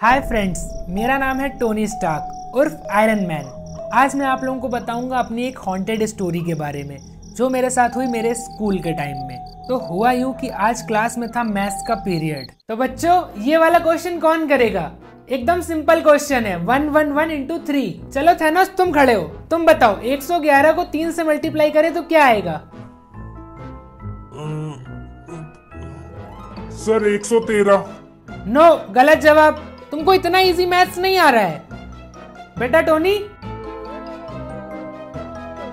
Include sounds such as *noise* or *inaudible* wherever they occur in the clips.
Hi friends मेरा नाम है टोनी स्टार्क उर्फ़ आयरन मैन आज मैं आप लोगों को बताऊँगा अपनी एक हॉन्टेड स्टोरी के बारे में जो मेरे साथ हुई मेरे स्कूल के टाइम में। तो हुआ यूँ कि आज क्लास में था मैथ्स का पीरियड तो बच्चों ये वाला क्वेश्चन कौन करेगा? एकदम सिंपल क्वेश्चन है one one one into three चलो थेनोस तुम खड़े हो। तुम बताओ 111 को तीन से मल्टीप्लाई करे तो क्या आएगा? सर 113 नो गलत जवाब। तुमको इतना इजी मैथ्स नहीं आ रहा है। बेटा टोनी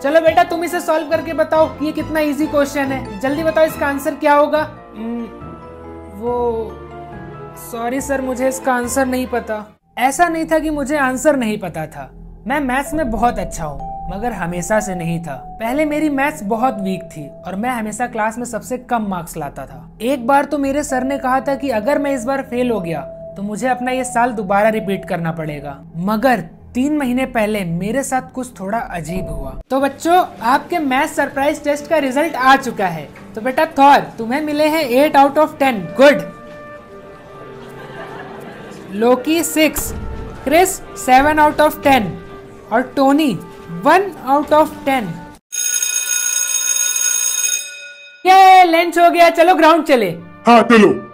चलो बेटा तुम इसे सॉल्व करके बताओ ये कितना इजी क्वेश्चन है। जल्दी बताओ इसका आंसर क्या होगा। हम्म, वो सॉरी सर मुझे इसका आंसर नहीं पता। ऐसा नहीं था कि मुझे आंसर नहीं पता था। मैं मैथ्स में बहुत अच्छा हूँ मगर हमेशा से नहीं था। पहले मेरी मैथ्स बहुत वीक थी और मैं हमेशा क्लास में सबसे कम मार्क्स लाता था। एक बार तो मेरे सर ने कहा था कि अगर मैं इस बार फेल हो गया तो मुझे अपना ये साल दोबारा रिपीट करना पड़ेगा। मगर तीन महीने पहले मेरे साथ कुछ थोड़ा अजीब हुआ। तो बच्चों, आपके मैथ सरप्राइज़ टेस्ट का रिज़ल्ट आ चुका है। तो बेटा थॉर, तुम्हें मिले हैं eight out of ten good Loki six Chris seven out of ten और Tony one out of ten ये लंच हो गया। चलो ग्राउंड चले। हाँ चलो।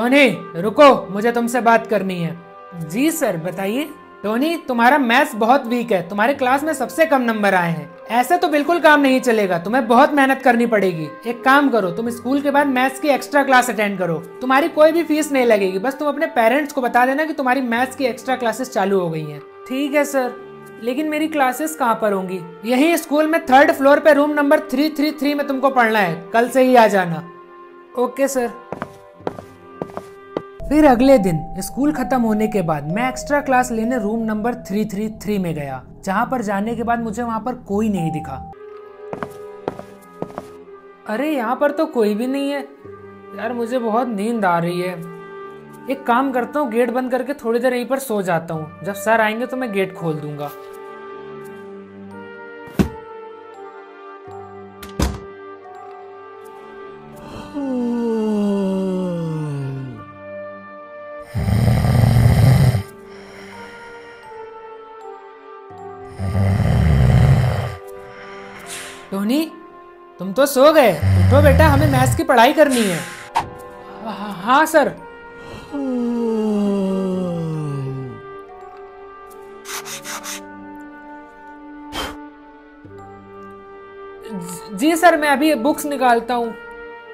टोनी, रुको, मुझे तुमसे बात करनी है। जी सर, बताइए। टोनी, तुम्हारा मैथ्स बहुत वीक है। तुम्हारे क्लास में सबसे कम नंबर आए हैं। ऐसे तो बिल्कुल काम नहीं चलेगा। तुम्हें बहुत मेहनत करनी पड़ेगी। एक काम करो, तुम स्कूल के बाद मैथ्स की एक्स्ट्रा क्लास अटेंड करो। तुम्हारी कोई भी फ़ीस नहीं लगेगी। बस तुम अपने पेरेंट्स को बता देना कि तुम्हारी मैथ्स की एक्स्ट्रा क्लासेस चालू हो गई हैं। ठीक है, सर। लेकिन मेरी क्लासेस कहाँ पर होंगी? यही स्कूल में थर्ड फ्लोर पे room number three three three में तुमको पढ़ना है। कल से ही आ जाना। Okay, sir. फिर अगले दिन, स्कूल खत्म होने के बाद, मैं एक्स्ट्रा क्लास लेने रूम नंबर 333 में गया, जहाँ पर जाने के बाद मुझे वहाँ पर कोई नहीं दिखा। अरे, यहाँ पर तो कोई भी नहीं है। यार, मुझे बहुत नींद आ रही है। एक काम करता हूँ गेट बंद करके थोड़ी देर यहीं पर सो जाता हूँ। जब सर आएँगे तो मैं गेट खोल दूँगा। तो सो गए। उठो बेटा हमें मैथ्स की पढ़ाई करनी है। हाँ, हाँ सर। जी सर मैं अभी बुक्स निकालता हूँ।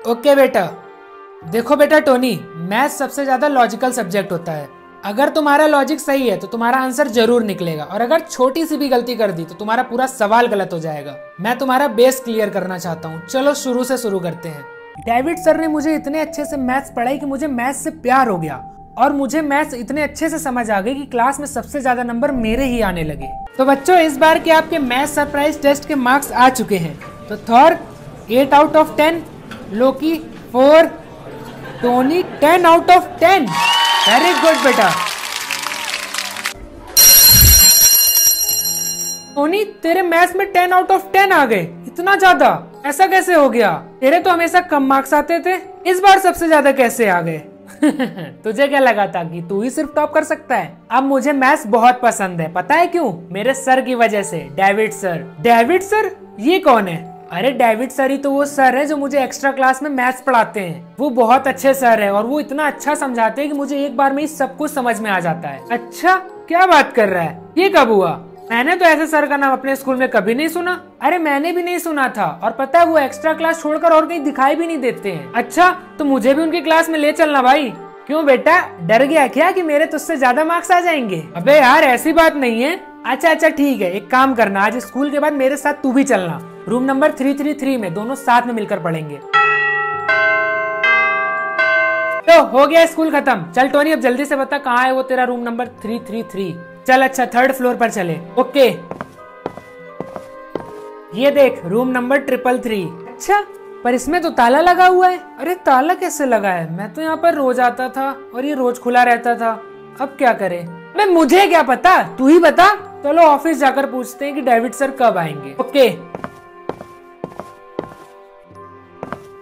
ओके बेटा। देखो बेटा टोनी मैथ सबसे ज़्यादा लॉजिकल सब्जेक्ट होता है। अगर तुम्हारा लॉजिक सही है तो तुम्हारा आंसर ज़रूर निकलेगा। और अगर छोटी सी भी गलती कर दी तो तुम्हारा पूरा सवाल गलत हो जाएगा। मैं तुम्हारा बेस क्लियर करना चाहता हूँ। चलो शुरू से शुरू करते हैं। डेविड सर ने मुझे इतने अच्छे से मैथ्स पढ़ाई कि मुझे मैथ्स से प्यार हो गया। और मुझे मैथ्स इतने अच्छे से समझ आ गई कि क्लास में सबसे ज़्यादा नंबर मेरे ही आने लगे। तो बच्चों, इस बार के आपके मैथ सरप्राइज़ टेस्ट के मार्क्स आ चुके हैं। तो Thor eight out of ten Loki four Tony ten out of ten very good बेटा। टोनी तेरे मैथ्स में टेन आउट ऑफ़ टेन आ गए। इतना ज़्यादा? ऐसा कैसे हो गया? तेरे तो हमेशा कम मार्क्स आते थे। इस बार सबसे ज़्यादा कैसे आ गए? *laughs* तुझे क्या लगा था कि तू ही सिर्फ़ टॉप कर सकता है? अब मुझे मैथ्स बहुत पसंद है। पता है क्यों? मेरे सर की वजह से। David sir. David sir? ये कौन है? अरे डेविड सर ही तो वो सर है जो मुझे एक्स्ट्रा क्लास में मैथ्स पढ़ाते हैं। वो बहुत अच्छे सर है और वो इतना अच्छा समझाते हैं कि मुझे एक बार में ही सब कुछ समझ में आ जाता है। अच्छा क्या बात कर रहा है? ये कब हुआ? मैंने तो ऐसे सर का नाम अपने स्कूल में कभी नहीं सुना। अरे मैंने भी नहीं सुना था और पता है वो एक्स्ट्रा क्लास छोड़कर और कहीं दिखाई भी नहीं देते हैं। अच्छा तो मुझे भी उनकी क्लास में ले चलना भाई। क्यों बेटा? डर गया क्या कि मेरे तुझसे ज़्यादा मार्क्स आ जाएँगे? अबे यार, ऐसी बात नहीं है। अच्छा अच्छा ठीक है, एक काम करना, आज स्कूल के बाद मेरे साथ तू भी चलना। Room number three three three में दोनों साथ में मिलकर पढ़ेंगे। तो हो गया स्कूल खत्म। चल टोनी, अब जल्दी से बता कहाँ है वो तेरा room number three three three. चल अच्छा थर्ड फ्लोर पर चले। ओके। ये देख, रूम नंबर ट्रिपल थ्री अच्छा पर इसमें तो ताला लगा हुआ है। अरे, ताला कैसे लगा है? मैं तो यहाँ पर रोज आता था और ये रोज खुला रहता था। अब क्या करे? मैं मुझे क्या पता? तू ही बता। चलो ऑफ़िस जाकर पूछते हैं कि डेविड सर कब आएँगे। ओके।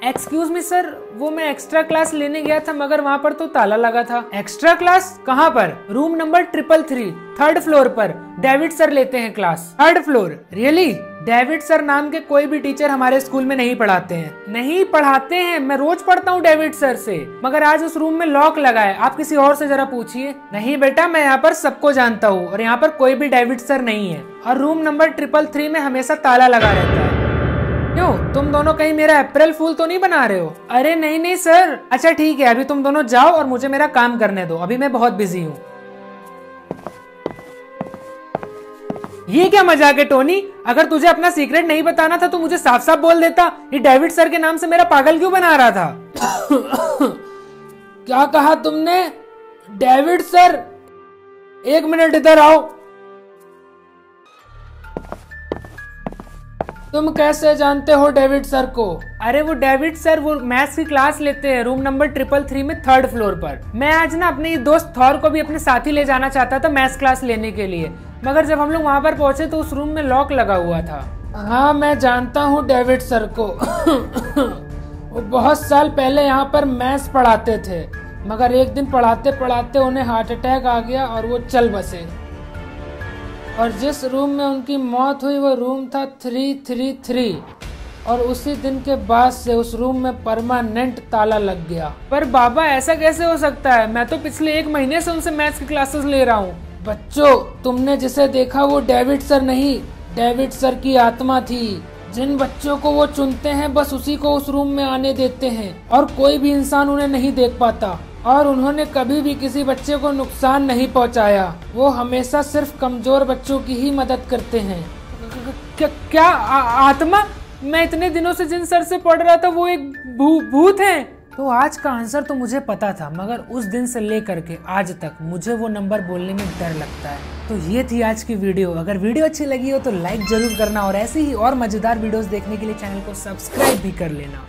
एक्सक्यूज मी सर वो मैं एक्स्ट्रा क्लास लेने गया था, मगर वहाँ पर तो ताला लगा था। एक्स्ट्रा क्लास कहाँ पर? Room number triple three third floor पर। डेविड सर लेते हैं class third floor really David sir नाम के कोई भी टीचर हमारे स्कूल में नहीं पढ़ाते हैं। नहीं पढ़ाते हैं? मैं रोज पढ़ता हूँ डेविड सर से। मगर आज उस रूम में लॉक लगा है। आप किसी और से जरा पूछिए। नहीं बेटा, मैं यहाँ पर सबको जानता हूँ, और यहाँ पर कोई भी डेविड सर नहीं है। और रूम नंबर ट्रिपल थ्री में हमेशा ताला लगा रहता है। क्यों? तुम दोनों कहीं मेरा अप्रैल फूल तो नहीं बना रहे हो? अरे नहीं नहीं, सर। अच्छा ठीक है, अभी तुम दोनों जाओ और मुझे मेरा काम करने दो। अभी मैं बहुत बिज़ी हूँ। ये क्या मज़ाक है टोनी अगर तुझे अपना सीक्रेट नहीं बताना था तो मुझे साफ़ साफ़ बोल देता। ये डेविड सर के नाम से मेरा पागल क्यों बना रहा था? *coughs* क्या कहा तुमने? डेविड सर एक मिनट इधर आओ। तुम कैसे जानते हो डेविड सर को? अरे वो डेविड सर वो मैथ्स की क्लास लेते हैं रूम नंबर ट्रिपल थ्री में थर्ड फ्लोर पर। मैं आज ना अपने दोस्त थॉर को भी अपने साथ ही ले जाना चाहता था मैथ्स क्लास लेने के लिए। मगर जब हम लोग वहाँ पर पहुँचे तो उस रूम में लॉक लगा हुआ था। हाँ मैं जानता हूँ डेविड सर को। वो बहुत साल पहले यहाँ पर मैथ्स पढ़ाते थे। मगर एक दिन पढ़ाते पढ़ाते उन्हें हार्ट अटैक आ गया और वो चल बसे। और जिस रूम में उनकी मौत हुई वो रूम था थ्री थ्री थ्री। और उसी दिन के बाद से उस रूम में परमानेंट ताला लग गया। पर बाबा ऐसा कैसे हो सकता है? मैं तो पिछले एक महीने से उनसे मैथ्स की क्लासेस ले रहा हूँ। बच्चों तुमने जिसे देखा वो डेविड सर नहीं डेविड सर की आत्मा थी। जिन बच्चों को वो चुनते हैं बस उसी को उस रूम में आने देते हैं। और कोई भी इंसान उन्हें नहीं देख पाता। और उन्होंने कभी भी किसी बच्चे को नुकसान नहीं पहुँचाया। वो हमेशा सिर्फ़ कमज़ोर बच्चों की ही मदद करते हैं। क्या, आत्मा? मैं इतने दिनों से जिन सर से पढ़ रहा था वो एक भू, भूत है। तो आज का आंसर तो मुझे पता था मगर उस दिन से लेकर के आज तक मुझे वो नंबर बोलने में डर लगता है। तो ये थी आज की वीडियो। अगर वीडियो अच्छी लगी हो तो लाइक ज़रूर करना और ऐसे ही और मज़ेदार वीडियोस देखने के लिए चैनल को सब्सक्राइब भी कर लेना।